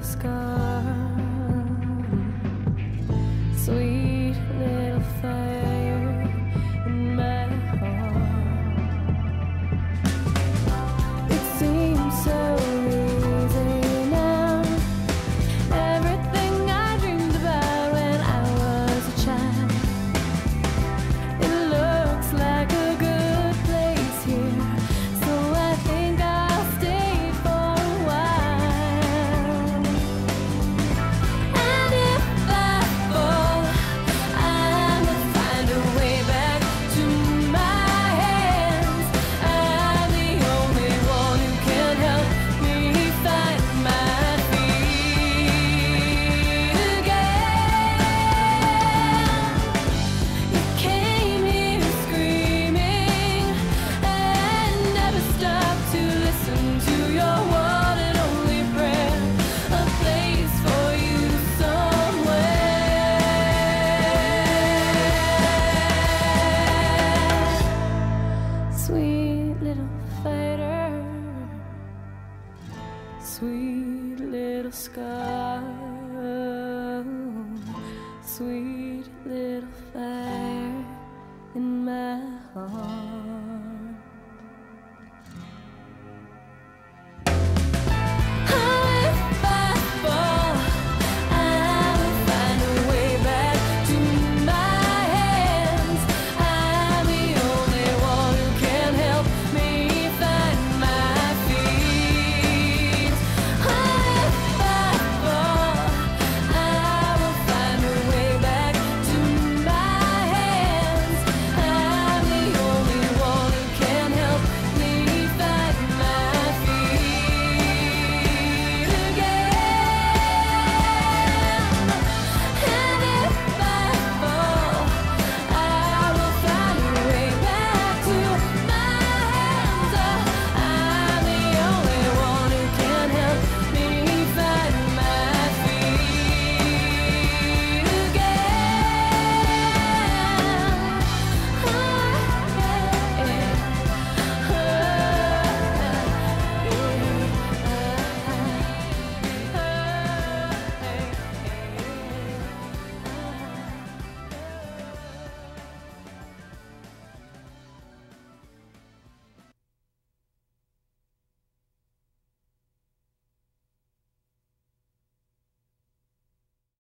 the sky. sweet little sky, sweet.